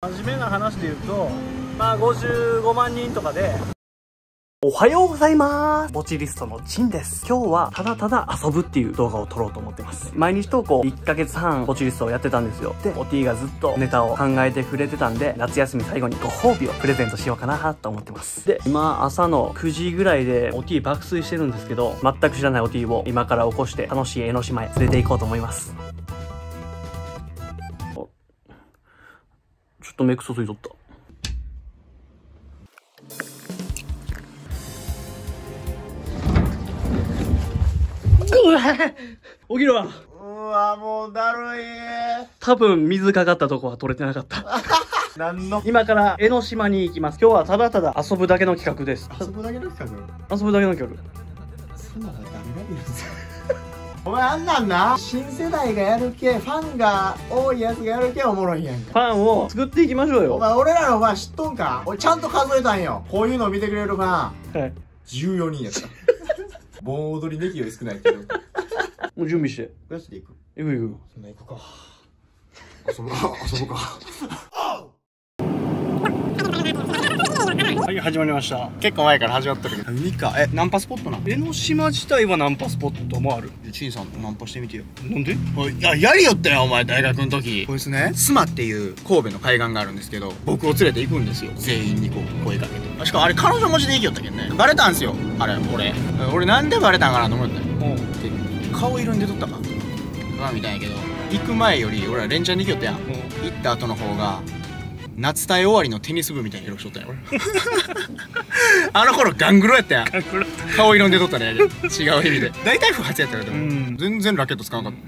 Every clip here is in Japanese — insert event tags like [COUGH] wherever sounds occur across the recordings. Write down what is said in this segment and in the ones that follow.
真面目な話で言うとまあ55万人とかでおはようございます。ボチリストのチンです。今日はただただ遊ぶっていう動画を撮ろうと思ってます。毎日投稿1ヶ月半ボチリストをやってたんですよ。で、お T がずっとネタを考えてくれてたんで、夏休み最後にご褒美をプレゼントしようかなと思ってます。で、今朝の9時ぐらいでお T 爆睡してるんですけど、全く知らないお T を今から起こして楽しい江ノ島へ連れて行こうと思います。っと目くそついとった。[LAUGHS] 起きろわうわ、もうだるい。多分水かかったとこは取れてなかった。[LAUGHS] 何の？今から江ノ島に行きます。今日はただただ遊ぶだけの企画です。遊ぶだけの企画？遊ぶだけの企画。そんなの誰がいるんですか？お前あんなんな新世代がやる系ファンが多いやつがやる系おもろいやんか。ファンを作っていきましょうよ。お前俺らのファン知っとんか？俺ちゃんと数えたんよ。こういうのを見てくれるファン。はい。14人やった。[LAUGHS] 盆踊り歴より少ないけど。もう準備して。ガチで行く。行く行く。そんな行くか。遊ぶか。遊ぶか [LAUGHS] はい、始まりました。結構前から始まってるけど。海か？えナンパスポットな江ノ島自体はナンパスポットもある。チンさんナンパしてみてよ。なんで？いややりよったよお前大学の時。こいつね。須磨っていう神戸の海岸があるんですけど僕を連れて行くんですよ。全員にこう声かけて。しかもあれ彼女持ちで行きよったけ？どね。バレたんすよ。あれ俺。俺なんでバレたんかなと思ったようん。で顔色に出とったか。まあみたいやけど。行く前より俺ら連チャンで行きよったやん。行った後の方が夏隊終わりのテニス部みたいな色しとったんや俺。[LAUGHS] あの頃ガングロやったやん。顔色に出とったね違う意味で。大体不発やったからでも、うん。全然ラケット使わなかっ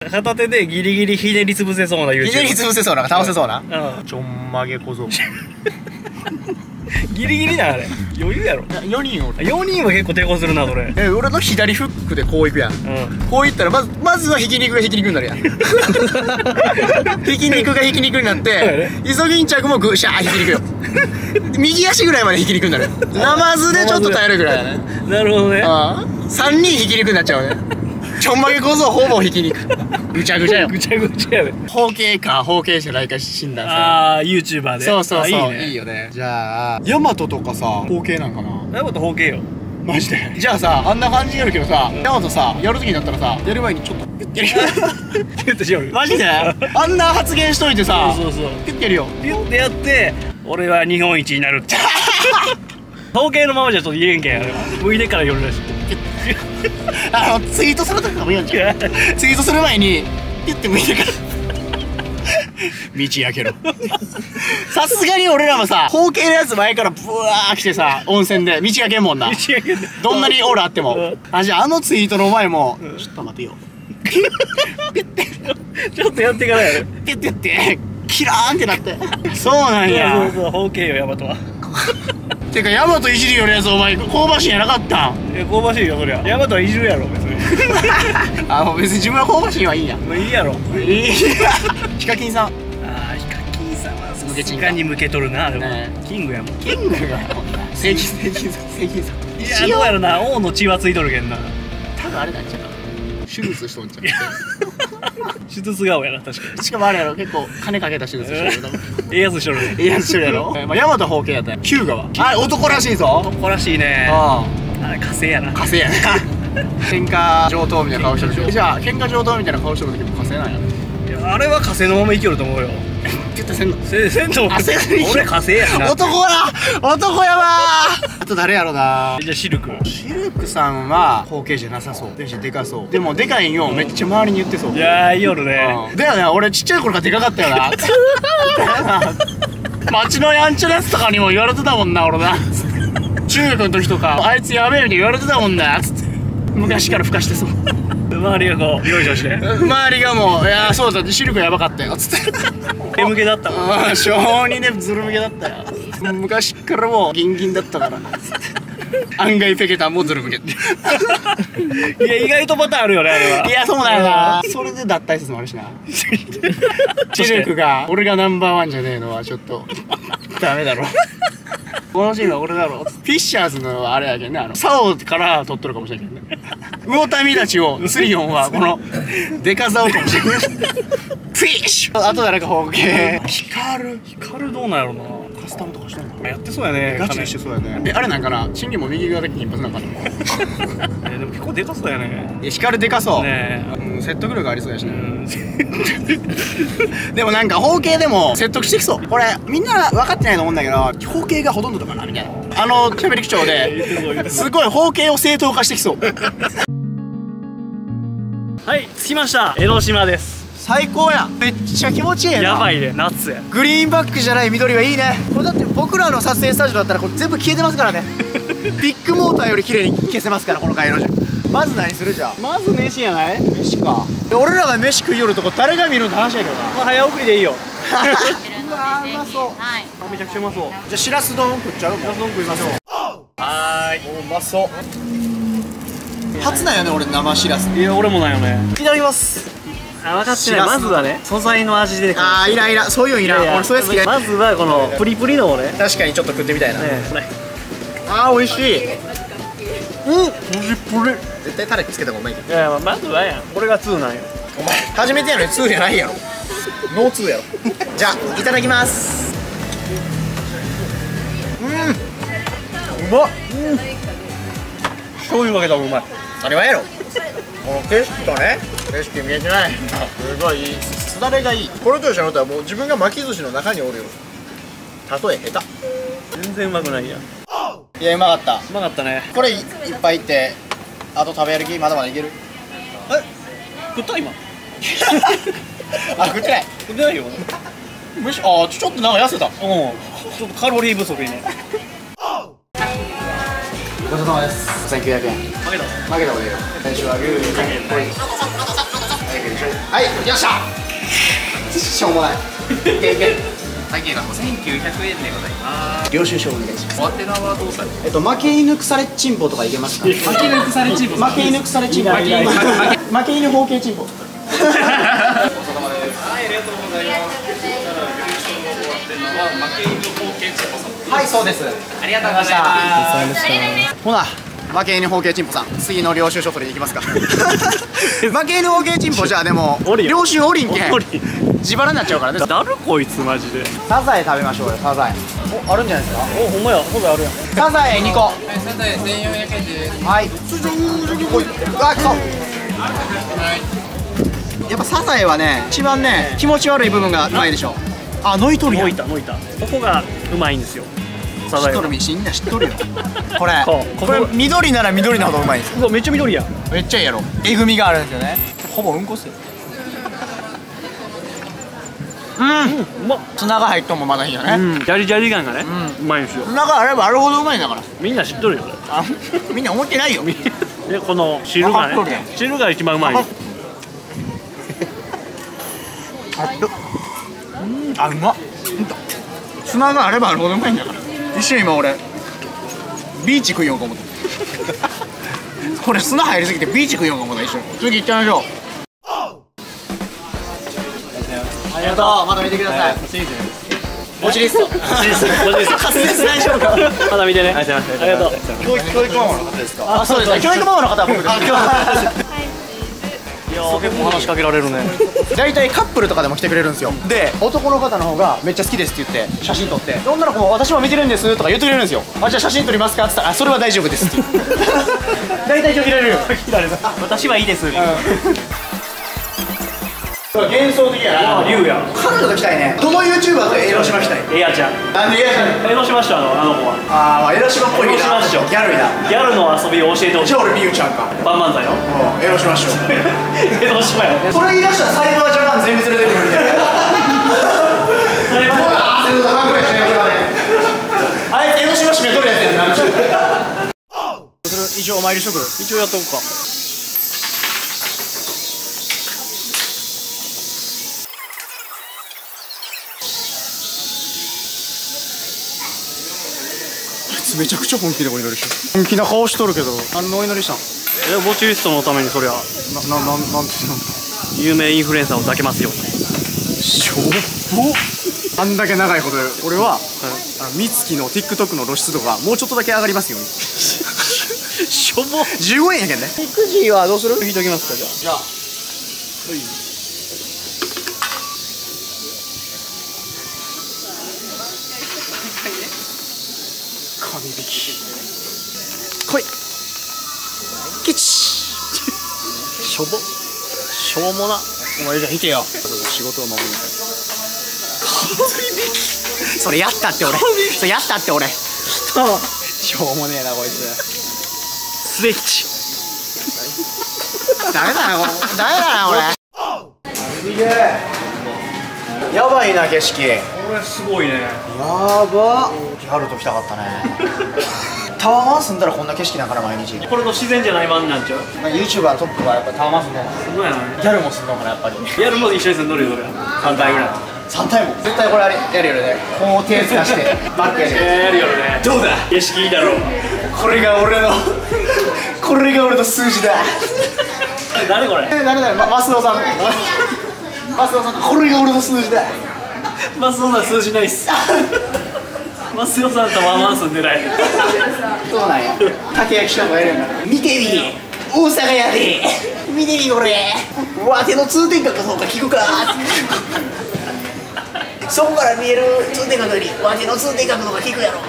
た。[LAUGHS] 片手でギリギリひねり潰せそうな YouTube。ひねり潰せそうな倒せそうな。うん。ちょんまげ小僧 [LAUGHS] [LAUGHS] ギリギリだあれ。余裕やろ。4人おる4人は結構抵抗するな、それ。え俺の左フックでこういくやんうん。こういったらまずまずはひき肉がひき肉になるやん [LAUGHS] ひき肉がひき肉になってイソギンチャクもぐしゃーひき肉よ右足ぐらいまでひき肉になる [LAUGHS] ナマズでちょっと耐えるぐらいやねなるほどね。ああ3人ひき肉になっちゃうねちょんまげ小僧ほぼひき肉ぐちゃぐちゃよぐちゃぐちゃやで。包茎か包茎じゃないか診断さああ、YouTuber で。そうそうそうあいいね。いいよねじゃあヤマトとかさ包茎なんかな？なこと包茎よ。マジで？じゃあさあんな感じにやるけどさヤマトさやるときになったらさやる前にちょっとピュッてやる [LAUGHS] ピュッてしよる。マジで？あんな発言しといてさそうそうそう。ピュッてやるよピュッてやって、俺は日本一になるって。[LAUGHS] 統計のままじゃちょっと言えんけん。向いてから夜らしい。あのツイートするときかもいいやんじゃん。ツイートする前にピュ [LAUGHS] ッて向いてから道開けろ。さすがに俺らもさ [LAUGHS] 包茎のやつ前からブワー来てさ温泉で。道開けんもんな。道開けてどんなにオーラあっても。うん。あじゃああのツイートの前もちょっと待てよ。[LAUGHS] ちょっとやってからやる。ピュッてやってキラーンってなってそうなんやそうそう、包茎よ、ヤマトは。てかヤマトいじりよるやつお前香ばしいんやなかったんえ、香ばしいよ、そりゃ。ヤマトはいじるやろ、別に。[LAUGHS] あもう別に自分は香ばしいんはいいんやもういいやろ。いいやヒカキンさんああ、ヒカキンさんはさ向けチンすがに向けとるな、でもね。キングやもん。キングが正規正規さん正規さんいや、どうやろな、王の血はついとるけんな。多分あれなんちゃう手術しとんちゃ手術顔やな、確かうしかもあれやろ結構金かけた手術してる。ええやつしとる。いやしてるやろまあ大和包茎やったよヒューガはあ男らしいぞ男らしいね。ああれ、火星やなあ。火星やね [LAUGHS] 喧嘩上等みたいな顔してるでしょじゃあ喧嘩上等みたいな顔してる時も火星なんやいやあれは火星のまま生きよると思うよ。せんの。せ、せんとあせんと生きよ俺火星やな。男や男やわ。あと誰やろな。じゃあシルク。シルクさんは包茎じゃなさそう。ででかそう。でもでかいんよ。めっちゃ周りに言ってそう。いやー、いい夜ね。うん。だよね俺ちっちゃい頃からでかかったよな。だよな街のやんちゃなやつとかにも言われてたもんな俺な。中学の時とかあいつやべえみたいに言われてたもんなつって。昔からふかしてそう周りがこう、よいしょして。周りがもう「いやーそうだシルクやばかったよ」つって。手向けだったもん。小2でズル向けだったよ。昔からもうギンギンだったから。案外ペケタンもズル向けって。いや、意外とパターンあるよね、あれは。いやそうだよなそれで脱退説もあるしな。シルクが俺がナンバーワンじゃねえのはちょっと。ダメだろ。このシーンは俺だろ。フィッシャーズのあれやけんねあのサオから撮っとるかもしれんけどね魚民たちをスリオンはこのデカザオかもしれないフィッシュ！あと誰か方形光る。光るどうなんやろな。カスタムとかしてんのやってそうやねガチでしてそうやね。えあれなんかな賃金も右側で金髪なんかな。[LAUGHS] えでも結構でかそうやね。え光るでかそう、ねうん、説得力ありそうやしね、うん。[LAUGHS] でもなんか方形でも説得してきそう。これみんな分かってないと思うんだけど方形がほとんどとかなみたいな。あの喋り口調で [LAUGHS] すごい方形を正当化してきそう。はい着きました。江ノ島です。最高や。んめっちゃ気持ちいいな。やばいね夏や。グリーンバックじゃない緑はいいね。これだって僕らの撮影スタジオだったらこれ全部消えてますからね。[LAUGHS] ビッグモーターより綺麗に消せますからこの街路樹まず何するじゃんまず飯やない？飯か。で俺らが飯食いよるとこ誰が見るのって話やけどな。まあ早送りでいいよ。[LAUGHS] うわーうまそう。はい。めちゃくちゃうまそう。じゃあしらす丼食っちゃう？もんどん食いましょう。はおうまそう。初なんよね俺生しらす。ーいいや俺もないよね。いただきます。あ分かってしらないますずはね素材の味であーいらんいらんそういうのいらん。俺それ好きでまずはこのプリプリのをね。ね確かにちょっと食ってみたいな、これあー美味しいうん。プリプリ絶対タレつけた方がうまいけど。いやまずはやん。これが2なんよ。お前初めてやのに2じゃないやろ。ノー2やろ。じゃあいただきます。うん。うまっ。醤油かけた方がうまい当たり前やろ。この景色とね。景色見えてない。すごい。すだれがいい。これと一緒に乗ったらもう自分が巻き寿司の中におるよ。例え下全然うまくないやん。う手いやうまかった。まかったね。これいいっぱいいってあと食べ歩きまだまだいける？食った今？[LAUGHS] あ食ってない。食ってないよ。むしろあちょっとなんか痩せた。うん。ちょっとカロリー不足にね。ごちそうさまです。1900円。負けた。負けた方がいいよ。最初はグーこれはいできましたしょうもない。いけいけ会計が5900円でございます。領収書お願いします。お手縄はどうされえっと負け犬腐れチンポとかいけますか負け犬腐れチンポ負け犬腐れチンポ負け犬負け犬包茎チンポはいそうです。ありがとうございます。ほな負け犬包茎チンポさん。次の領収書取りに行きますか。[LAUGHS] 負け犬包茎チンポじゃあでも領収おりんけん。おり自腹になっちゃうからね [LAUGHS] だるこいつマジでサザエ食べましょうよサザエおあるんじゃないですか？おほんまやほぼあるやんサザエ2個サザエ1400円です。はい。うわ、くそ。やっぱサザエはね、一番ね、気持ち悪い部分がうまいでしょ。あ、ノイトリやん。のいたのいたここがうまいんですよサザエは知っとるみ、みんな知っとるよ。[LAUGHS] これ、これ緑なら緑のほどうまいんです。めっちゃ緑やんめっちゃいいやろ。えぐみがあるんですよね。ほぼうんこっすよ。うん。うまっツナが入っとんもまだいいよね。うんジャリジャリ感がねうまいんですよツナがあればあるほどうまいんだから。みんな知っとるよあ、[LAUGHS] みんな思ってないよ。でこの汁がね汁が一番うまいよあっと。あ、うまっ。ツナがあればあるほどうまいんだから。一瞬今俺、ビーチ食いようか思った。[LAUGHS] これ砂入りすぎてビーチ食いようか思った一瞬。次行っちゃいましょう。ありがとう。また見てください。ボチリスト。マジですマジです滑舌大丈夫か。まだ見てね。ありがとう。教育教育ママの方ですか。あ、そうですね。教育ママの方は僕です。いやー結構話しかけられるね大体カップルとかでも来てくれるんですよ。で男の方の方がめっちゃ好きですって言って写真撮って。女の子も私も見てるんですとか言ってくれるんですよ。あじゃあ写真撮りますかって言ったらあそれは大丈夫ですって [LAUGHS] 大体拒否られるよ。[LAUGHS] 私はいいです幻想的やあ竜や。彼女と来たいね。どの YouTuber とエロしましたい。エアちゃん。なんで嫌じゃん？江ノ島市あのあの子は。ああエロしまっぽいな。エロしまっしょギャルいな。ギャルの遊びを教えてほしい。じゃあ俺みゆちゃんか。バンバンザよ。うんエロしましょう。江ノ島よ。それ言い出したらサイバージャパン全部連れてくるみたいなそれはあー全部半分やしね。[LAUGHS] あいつ江ノ島締めとるやつやんな。それ一応お参りしとく。一応やっとこうかめちゃくちゃ本気でお祈りして本気な顔しとるけど。何のお祈りしたん？えボチリストのためにそりゃな、な、なん、なんてなんだ有名インフルエンサーを抱けますよ。しょぼあんだけ長いこと俺は、あの美月の TikTok の露出度がもうちょっとだけ上がりますように。しょぼ。15円やけんね。育児はどうする？引いときますかじゃあ。じゃあ。神引来い。キチ。しょぼ。しょうもな。お前じゃあ引けよ。仕事を守 [LAUGHS] る。それやったって俺。それやったって俺。しょうもねえなこいつ。スレッチ。ダメだなこれダメだな俺。すげえやばいな景色。やこれすごいね。ば。ハルト来たかったね。[LAUGHS] タワマン住んだらこんな景色だから毎日。これの自然じゃない版なんちゃう？YouTuber トップはやっぱタワマン住んでるすごいなギャルも住んだからやっぱり。やるも一緒に住んどるよ俺3回ぐらい。3体も。絶対これあれやるよね。こう手つかして。[LAUGHS] バックやるやるよね。どうだ？景色いいだろう。これが俺のこれが俺の数字だ。誰これ？え誰だよ、ま、マスオさん。マスオさんこれが俺の数字だマスオさん数字ないっす。マスオさんとワンワン住んでないそうなんや。竹焼きしかもやるよな。見てみ大阪やで。見てみこれわての通天閣かどうか聞くか。そこから見える通天閣よりわての通天閣の方が聞くやろ。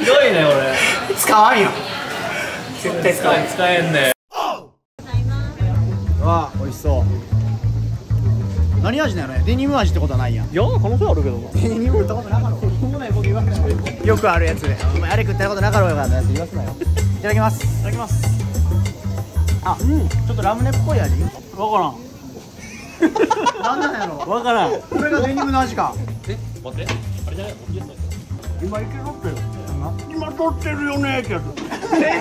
ひどいね俺。使わんよ。絶対使わん使えんねわあ美味しそう何味なのねデニム味ってことはないやん。いや可能性あるけどな。デニム食ったことなかろ [LAUGHS] よくあるやつでお前あれ食ったことなかろうよかったやつ言わすなよ。いただきます。いただきます。あうん。ちょっとラムネっぽい味？分か [LAUGHS] なんなんやろ？らん分からん。これがデニムの味か。え待って。あれじゃない？今いけろって今撮ってるよねけど。[LAUGHS] え、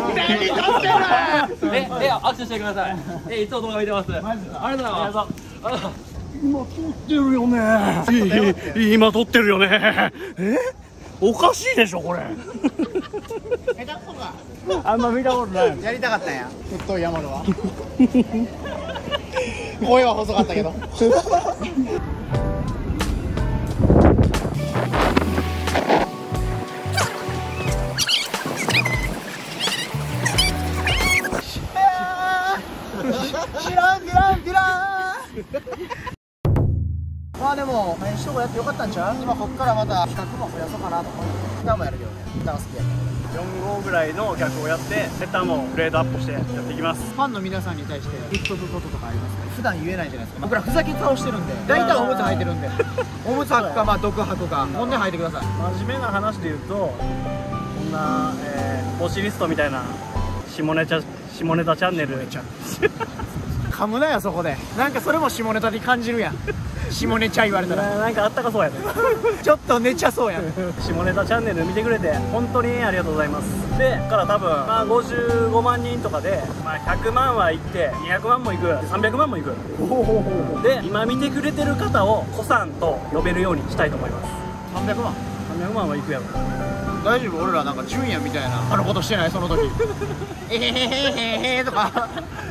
え、握手してください。え、いつも動画見てます。ありがとうございます。今撮ってるよね。い今撮ってるよね。え？おかしいでしょこれ。下手くそか。あんま見たことない。やりたかったんや。太い山野は。[LAUGHS] 声は細かったけど。[LAUGHS] 知らん知らん知らんまあでも編集とかやってよかったんちゃう？今こっからまた企画も増やそうかなと思って。歌もやるけどね。歌が好きやから。4号ぐらいの客をやってセッターもグレードアップしてやっていきます。ファンの皆さんに対して言っとくこととかありますか？普段言えないじゃないですか。僕らふざけ顔してるんで。大体おむつ履いてるんで。おむつ履くかまあ毒吐くか。本音吐いてください。真面目な話で言うとこんな、えー、ボシリストみたいな下ネタ下ネタチャンネル。噛むなよそこで。なんかそれも下ネタに感じるやん下ネちゃ言われたら。ななんかあったかそうやね。[LAUGHS] ちょっと寝ちゃそうやん下ネタチャンネル見てくれて本当にありがとうございます。でから多分、まあ、55万人とかで、まあ、100万はいって200万もいく300万もいく。で今見てくれてる方を子さんと呼べるようにしたいと思います。300万300万はいくやろ大丈夫？俺らなんか純也みたいな。あのことしてない？その時。[LAUGHS] えへへへへへとか。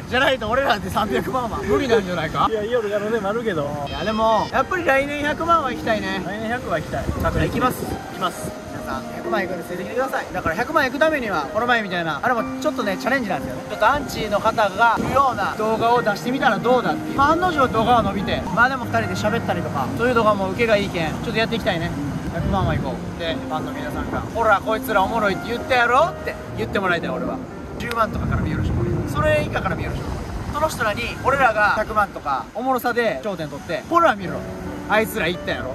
じゃないと俺らで300万は。[LAUGHS] 無理なんじゃないか？いや夜がのでもあるけど。いやでもやっぱり来年100万は行きたいね。来年100は行きたい。行きます。行きます。皆さん100万行くんでついてきてください。だから100万行くためにはこの前みたいな。あれもちょっとねチャレンジなんですよね。ちょっとアンチの方がいるような動画を出してみたらどうだっていう。まあ案の定動画は伸びて。まあでも2人で喋ったりとかそういう動画も受けがいいけん。ちょっとやっていきたいね100万は行こうでファンの皆さんが「ほらこいつらおもろいって言ったやろ?」って言ってもらいたい俺は。10万とかから見よろしく。それ以下から見よろしく。その人らに俺らが100万とか。おもろさで頂点取ってほら見ろ。あいつら言ったやろ。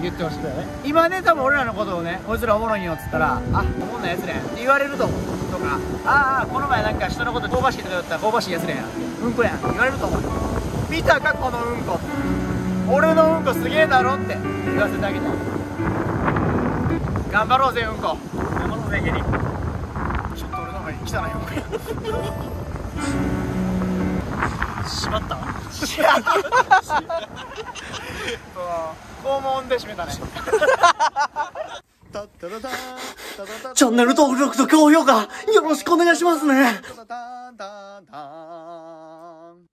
言ってほしい。今ね多分俺らのことをねこいつらおもろいんよっつったらあおもんないやつらやんって言われると思うとかああこの前なんか人のこと香ばしいとか言ったら香ばしいやつらやん。うんこやんって言われると思う。見たかこのうんこ。俺のうんこすげえだろって言わせてあげて頑張ろうぜうんこ。山の上下にちょっと俺の前に来た？なよしまった。[LAUGHS] 肛門で締めたね。チャンネル登録と高評価よろしくお願いしますね